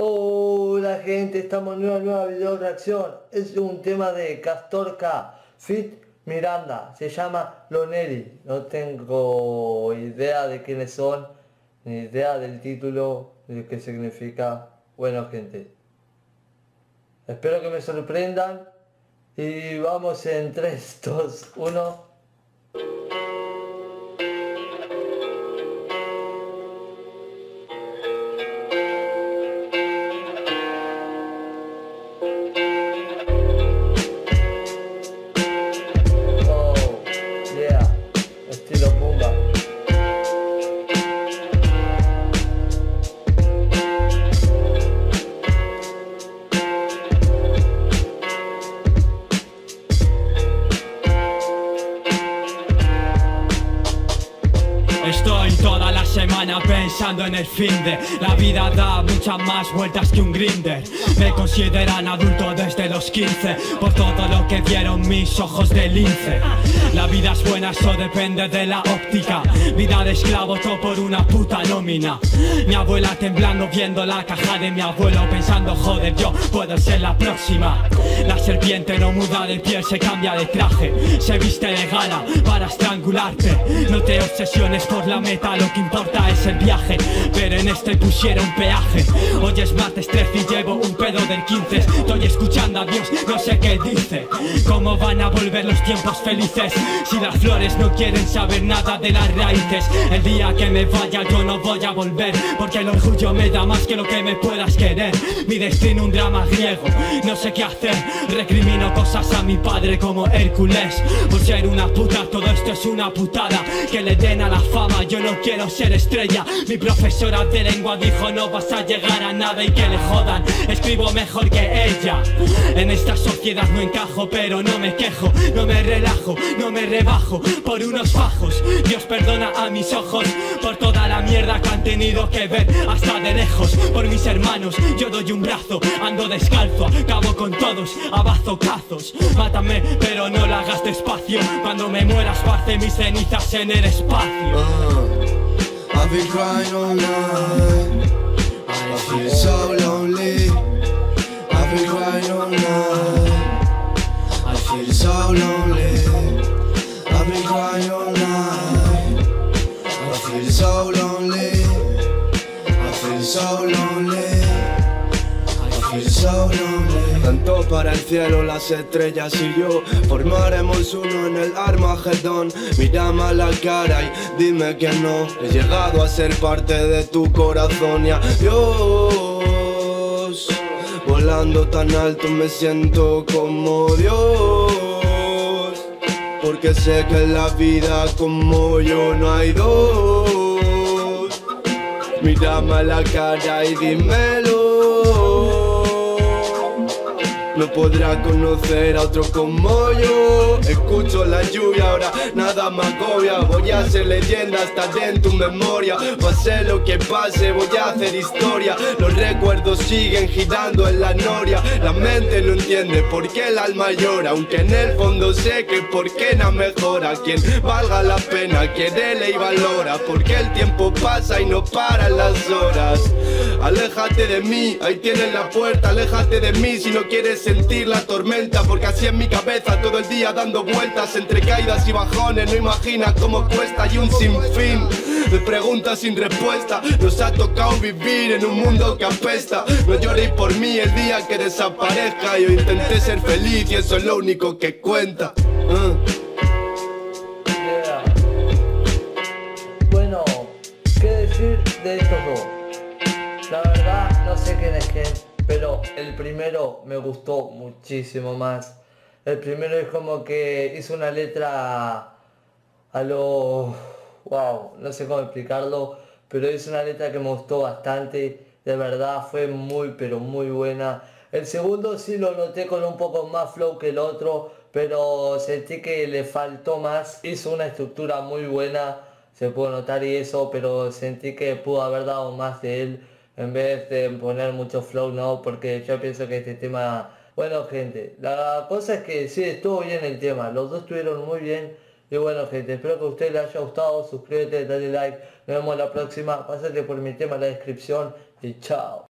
Hola gente, estamos en una nueva video reacción. Es un tema de Castorca Fit Miranda. Se llama Loneri. No tengo idea de quiénes son, ni idea del título, de qué significa. Bueno gente. Espero que me sorprendan. Y vamos en 3, 2, 1. La semana pensando en el fin de La vida da muchas más vueltas que un grinder. Me consideran adulto desde los 15 Por todo lo que vieron mis ojos de lince. La vida es buena, eso depende de la óptica. Vida de esclavo, todo por una puta nómina. Mi abuela temblando viendo la caja de mi abuelo Pensando, joder, yo puedo ser la próxima La serpiente no muda de piel, se cambia de traje. Se viste de gala para estrangularte. No te obsesiones por la meta, lo que importa es el viaje Pero en este pusieron peaje. Hoy es martes 13 y llevo un pedo del 15 Estoy escuchando a Dios, no sé qué dice. ¿Cómo van a volver los tiempos felices? Si las flores no quieren saber nada de las raíces. El día que me vaya yo no voy a volver Porque el orgullo me da más que lo que me puedas querer. Mi destino un drama griego, no sé qué hacer. Recrimino cosas a mi padre como Hércules. Por ser una puta, todo esto es una putada. Que le den a la fama, yo no quiero ser estrella. Mi profesora de lengua dijo no vas a llegar a nada y que le jodan. Escribo mejor que ella. En esta sociedad no encajo pero no me quejo. No me relajo, no me rebajo por unos fajos. Dios perdona a mis ojos por toda la mierda que han tenido que ver hasta de lejos. Por mis hermanos yo doy un brazo, ando descalzo Acabo con todos a bazocazos. Mátame pero no la hagas despacio. Cuando me muera esparce mis cenizas en el espacio Uh, I've been crying all night. I feel so para el cielo, las estrellas y yo Formaremos uno en el Armagedón. Mírame a la cara y dime que no. He llegado a ser parte de tu corazón y adiós. Volando tan alto me siento como Dios Porque sé que en la vida como yo no hay dos. Mírame a la cara y dímelo no podrá conocer a otro como yo. Escucho la lluvia, ahora nada me agobia. Voy a ser leyenda, estaré en tu memoria. Pase lo que pase, voy a hacer historia. Los recuerdos siguen girando en la noria. La mente no entiende por qué el alma llora. Aunque en el fondo sé que por qué no mejora. Quien valga la pena, quiere y valora. Porque el tiempo pasa y no paran las horas. Aléjate de mí, ahí tienes la puerta. Aléjate de mí si no quieres sentir la tormenta Porque así en mi cabeza todo el día dando vueltas Entre caídas y bajones, no imaginas cómo cuesta Y un sinfín de preguntas sin respuesta Nos ha tocado vivir en un mundo que apesta No lloréis por mí el día que desaparezca Yo intenté ser feliz y eso es lo único que cuenta Uh. Yeah. Bueno, ¿qué decir de estos dos? La verdad, no sé quién es quién, pero el primero me gustó muchísimo más. El primero es como que hizo una letra a lo... Wow, no sé cómo explicarlo, pero es una letra que me gustó bastante. De verdad fue muy, pero muy buena. El segundo sí lo noté con un poco más flow que el otro, pero sentí que le faltó más. Hizo una estructura muy buena, se pudo notar y eso, pero sentí que pudo haber dado más de él en vez de poner mucho flow, no, porque yo pienso que este tema... Bueno gente, la cosa es que sí, estuvo bien el tema, los dos estuvieron muy bien. Y bueno gente, espero que a ustedes les haya gustado, suscríbete, dale like, nos vemos la próxima, pásate por mi tema en la descripción y chao.